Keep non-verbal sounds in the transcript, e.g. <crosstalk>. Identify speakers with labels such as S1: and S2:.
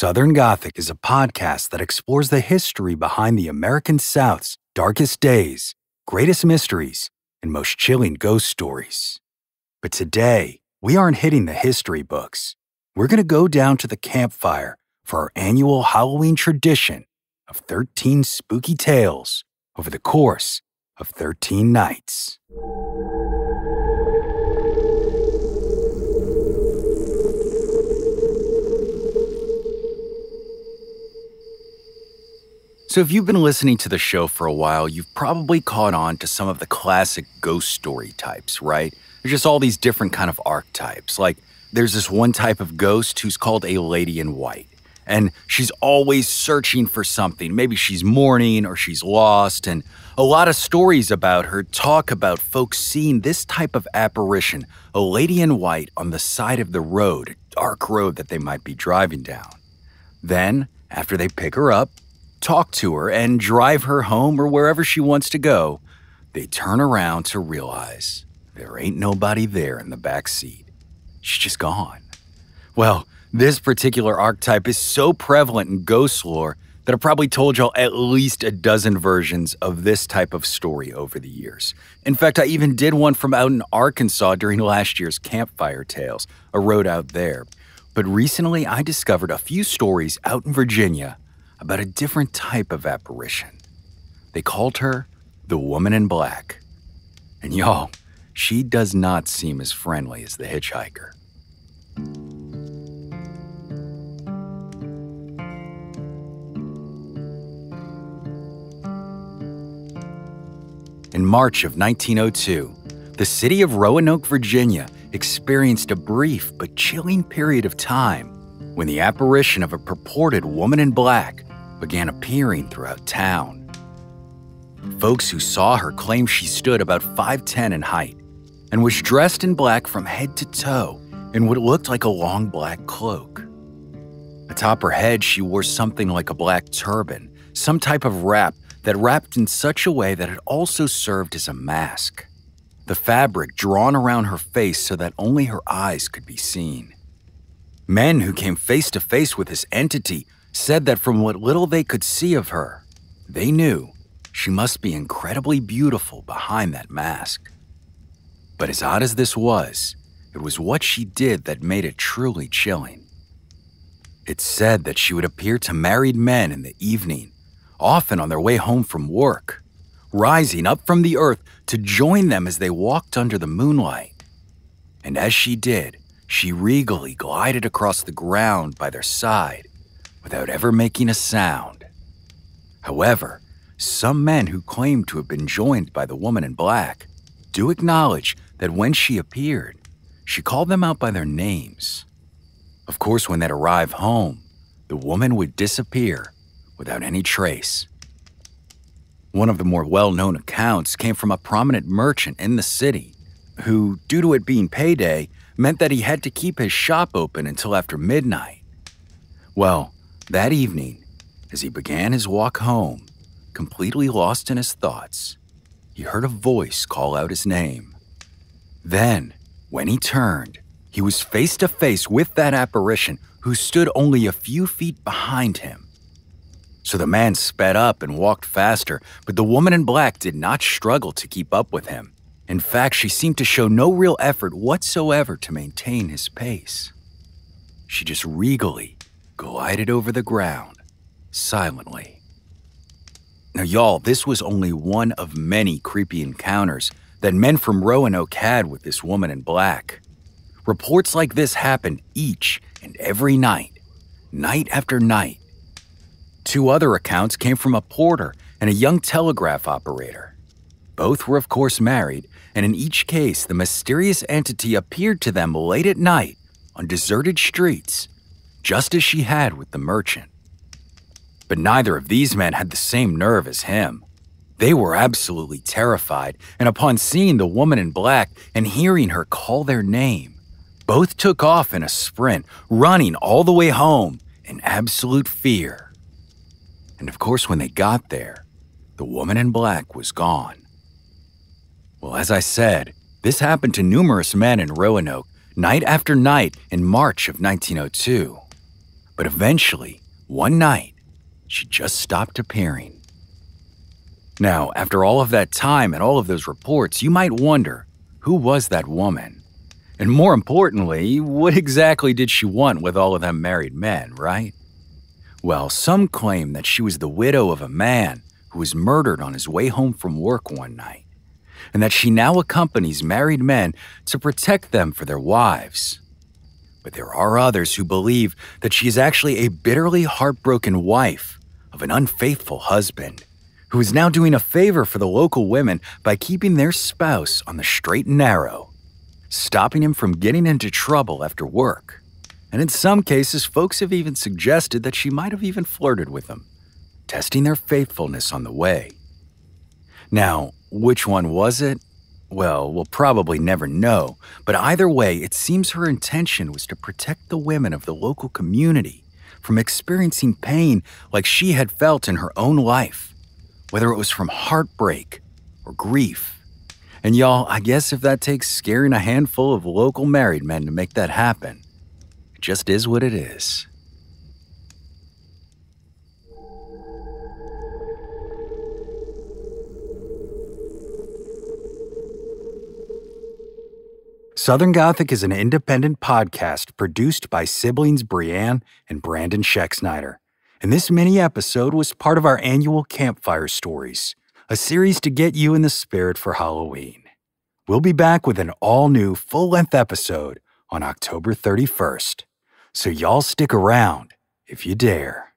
S1: Southern Gothic is a podcast that explores the history behind the American South's darkest days, greatest mysteries, and most chilling ghost stories. But today, we aren't hitting the history books. We're going to go down to the campfire for our annual Halloween tradition of 13 spooky tales over the course of 13 nights. So, if you've been listening to the show for a while, you've probably caught on to some of the classic ghost story types, right? There's just all these different kind of archetypes. Like, there's this one type of ghost who's called a lady in white, and she's always searching for something. Maybe she's mourning or she's lost, and a lot of stories about her talk about folks seeing this type of apparition, a lady in white on the side of the road, a dark road that they might be driving down. Then, after they pick her up, talk to her, and drive her home or wherever she wants to go, they turn around to realize there ain't nobody there in the back seat. She's just gone. Well, this particular archetype is so prevalent in ghost lore that I've probably told y'all at least a dozen versions of this type of story over the years. In fact, I even did one from out in Arkansas during <laughs> last year's Campfire Tales, a road out there. But recently, I discovered a few stories out in Virginia about a different type of apparition. They called her the Woman in Black. And y'all, she does not seem as friendly as the hitchhiker. In March of 1902, the city of Roanoke, Virginia experienced a brief but chilling period of time when the apparition of a purported woman in black began appearing throughout town. Folks who saw her claimed she stood about 5'10 in height and was dressed in black from head to toe in what looked like a long black cloak. Atop her head, she wore something like a black turban, some type of wrap that wrapped in such a way that it also served as a mask. The fabric drawn around her face so that only her eyes could be seen. Men who came face to face with this entity said that from what little they could see of her, they knew she must be incredibly beautiful behind that mask. But as odd as this was, it was what she did that made it truly chilling. It said that she would appear to married men in the evening, often on their way home from work, rising up from the earth to join them as they walked under the moonlight. And as she did, she regally glided across the ground by their side without ever making a sound. However, some men who claim to have been joined by the woman in black do acknowledge that when she appeared, she called them out by their names. Of course, when they'd arrive home, the woman would disappear without any trace. One of the more well known accounts came from a prominent merchant in the city who, due to it being payday, meant that he had to keep his shop open until after midnight. Well, that evening, as he began his walk home, completely lost in his thoughts, he heard a voice call out his name. Then, when he turned, he was face to face with that apparition who stood only a few feet behind him. So the man sped up and walked faster, but the woman in black did not struggle to keep up with him. In fact, she seemed to show no real effort whatsoever to maintain his pace. She just regally glided over the ground, silently. Now, y'all, this was only one of many creepy encounters that men from Roanoke had with this woman in black. Reports like this happened each and every night, night after night. Two other accounts came from a porter and a young telegraph operator. Both were, of course, married, and in each case, the mysterious entity appeared to them late at night on deserted streets just as she had with the merchant. But neither of these men had the same nerve as him. They were absolutely terrified, and upon seeing the woman in black and hearing her call their name, both took off in a sprint, running all the way home in absolute fear. And of course, when they got there, the woman in black was gone. Well, as I said, this happened to numerous men in Roanoke night after night in March of 1902. But eventually, one night, she just stopped appearing. Now, after all of that time and all of those reports, you might wonder who was that woman? And more importantly, what exactly did she want with all of them married men, right? Well, some claim that she was the widow of a man who was murdered on his way home from work one night, and that she now accompanies married men to protect them for their wives. But there are others who believe that she is actually a bitterly heartbroken wife of an unfaithful husband who is now doing a favor for the local women by keeping their spouse on the straight and narrow, stopping him from getting into trouble after work. And in some cases, folks have even suggested that she might have even flirted with him, testing their faithfulness on the way. Now, which one was it? Well, we'll probably never know, but either way, it seems her intention was to protect the women of the local community from experiencing pain like she had felt in her own life, whether it was from heartbreak or grief. And y'all, I guess if that takes scaring a handful of local married men to make that happen, it just is what it is. Southern Gothic is an independent podcast produced by siblings Brianne and Brandon Schexnayder. And this mini episode was part of our annual Campfire Stories, a series to get you in the spirit for Halloween. We'll be back with an all new full length episode on October 31st. So y'all stick around if you dare.